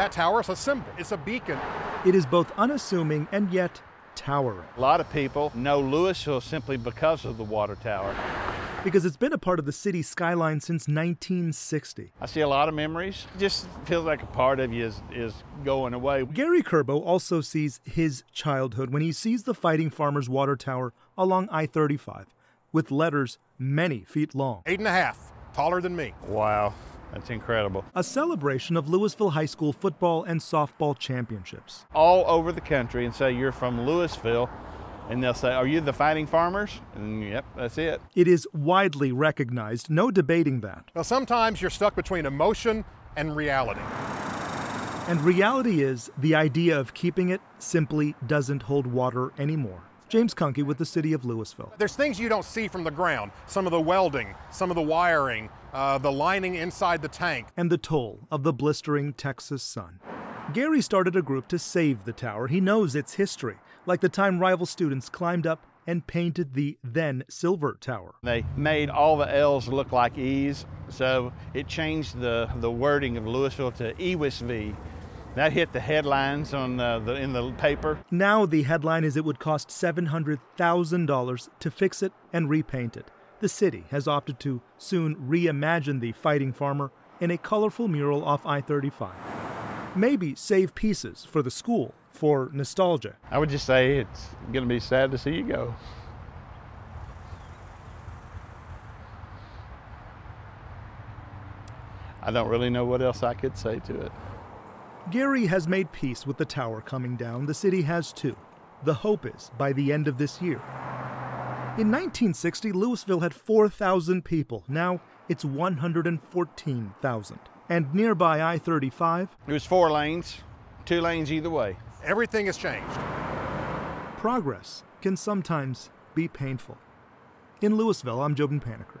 That tower is a symbol, it's a beacon. It is both unassuming and yet towering. A lot of people know Lewisville simply because of the water tower. Because it's been a part of the city's skyline since 1960. I see a lot of memories. Just feels like a part of you is, is going away. Gary Kerbow also sees his childhood when he sees the Fighting Farmers Water Tower along I 35 with letters many feet long. Eight and a half, taller than me. Wow. That's incredible. A celebration of Lewisville High School football and softball championships. All over the country and say you're from Lewisville, and they'll say, Are you the Fighting Farmers? And yep, that's it. It is widely recognized, no debating that. Now, sometimes you're stuck between emotion and reality. And reality is the idea of keeping it simply doesn't hold water anymore. James Conkey with the City of Lewisville. There's things you don't see from the ground some of the welding, some of the wiring, uh, the lining inside the tank. And the toll of the blistering Texas sun. Gary started a group to save the tower. He knows its history, like the time rival students climbed up and painted the then Silver Tower. They made all the L's look like E's, so it changed the, the wording of Lewisville to EWISV. That hit the headlines on uh, the, in the paper. Now the headline is it would cost $700,000 to fix it and repaint it. The city has opted to soon reimagine the fighting farmer in a colorful mural off I 35. Maybe save pieces for the school for nostalgia. I would just say it's going to be sad to see you go. I don't really know what else I could say to it. Gary has made peace with the tower coming down. The city has too. The hope is by the end of this year. In 1960, Lewisville had 4,000 people. Now it's 114,000. And nearby I 35, it was four lanes, two lanes either way. Everything has changed. Progress can sometimes be painful. In Lewisville, I'm Jobin Panicker.